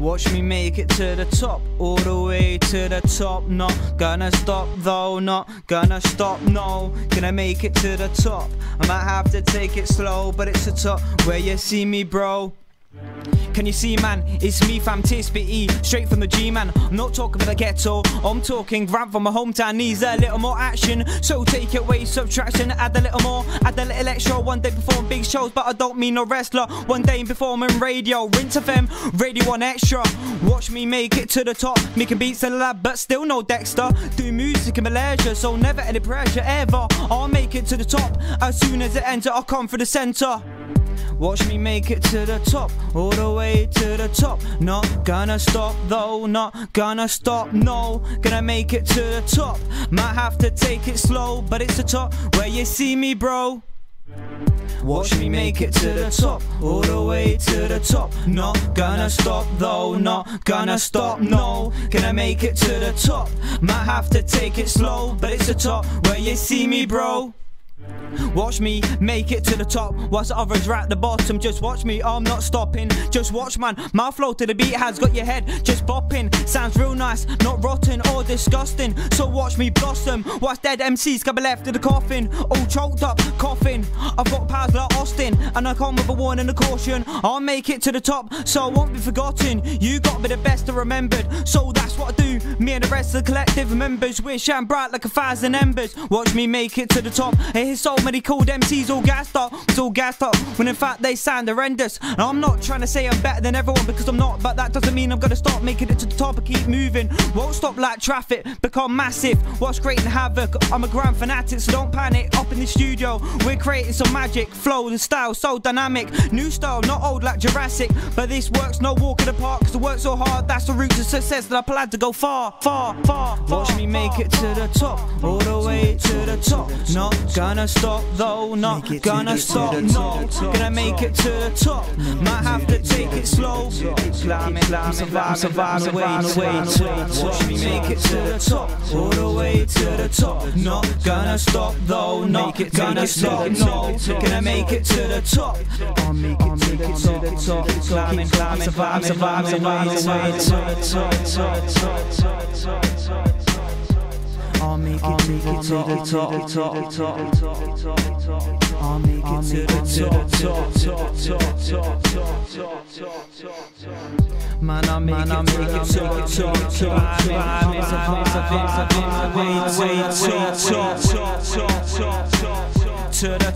Watch me make it to the top, all the way to the top. Not gonna stop though, not gonna stop, no. Gonna make it to the top. I might have to take it slow, but it's the top where you see me, bro. Can you see, man? It's me, fam, TSPE, straight from the G, man. I'm not talking about the ghetto, I'm talking rap from my hometown. Needs a little more action, so take it away, subtraction, add a little more, add a little extra. One day perform big shows, but I don't mean no wrestler. One day performing radio, Rinse FM, Radio 1 Extra. Watch me make it to the top, making beats in the lab, but still no Dexter. Do music in Malaysia, so never any pressure ever. I'll make it to the top as soon as it enter. I'll come for the center. Watch me make it to the top, all the way to the top. Not gonna stop though, not gonna stop, no. Gonna make it to the top. Might have to take it slow, but it's the top where you see me, bro. Watch me make it to the top, all the way to the top. Not gonna stop though, not gonna stop, no. Gonna make it to the top. Might have to take it slow, but it's the top where you see me, bro. Watch me make it to the top, whilst others are at the bottom. Just watch me, I'm not stopping. Just watch, man. My flow to the beat has got your head just bopping. Sounds real nice, not rotten or disgusting. So watch me blossom. Watch dead MCs come left in the coffin, all choked up, coughing. I've got powers like Austin, and I come with a warning and a caution. I'll make it to the top, so I won't be forgotten. You got to be the best to remembered, so that's what I do. Me and the rest of the collective members, we're shine bright like a thousand embers. Watch me make it to the top. It is so many called MCs all gassed up, it's all gassed up, when in fact they sound horrendous. And I'm not trying to say I'm better than everyone because I'm not, but that doesn't mean I'm gonna stop making it to the top and keep moving. Won't stop like traffic, become massive. What's creating havoc? I'm a grand fanatic, so don't panic. Up in the studio, we're creating some magic, flow and style, so dynamic. New style, not old like Jurassic, but this works no walk in the park, cause I work so hard, that's the route to success that I plan to go far, far, far. Watch me make it to the top, all the way to top. Not gonna stop though, not gonna stop, no. Gonna make it to the top, might have to take it slow. Climbing, climbing, surviving, surviving, way, way, Watch me make it to the top, all the way to the top. Not gonna stop though, not gonna stop, no. Gonna make it to the top. I'll make it to the top, climbing, climbing, surviving, surviving, way, way, I'll to the top, top, top, top, top. I'll make it to the top, top, top, top, top, top. Man, I make it, make it to the top, top, climbing, surviving, surviving, way, way, top, top, top, top to the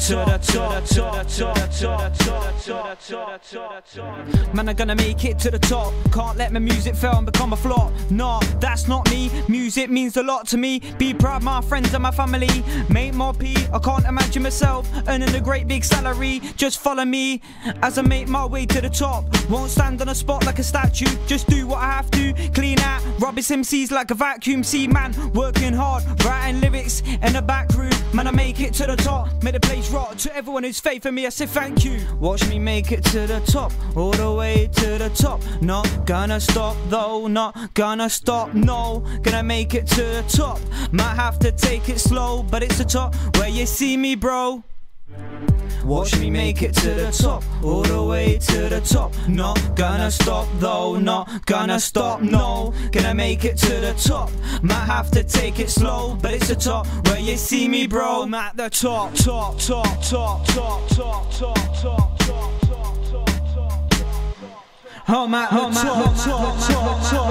Man, I'm gonna make it to the top. Can't let my music fail and become a flop. Nah, that's not me. Music means a lot to me. Be proud, my friends and my family. Make more P. I can't imagine myself earning a great big salary. Just follow me as I make my way to the top. Won't stand on a spot like a statue. Just do what I have to. Clean rubbish MCs like a vacuum. See, man, working hard, writing lyrics in the back room. Man, I make it to the top. Made the place rock to everyone who's faith in me. I say thank you. Watch me make it to the top, all the way to the top. Not gonna stop though, not gonna stop. No, gonna make it to the top. Might have to take it slow, but it's the top where you see me, bro. Watch me make it to the top, all the way to the top. Not gonna stop though, not gonna stop, no. Gonna make it to the top. Might have to take it slow, but it's the top where you see me, bro. I'm at the top, top, top, top, top, top, top, top, top, top, top. I'm at the top, top, top, top, top, top, top, top.